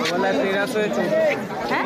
ছোটবেলা ক্রীড়া হয়েছে। হ্যাঁ?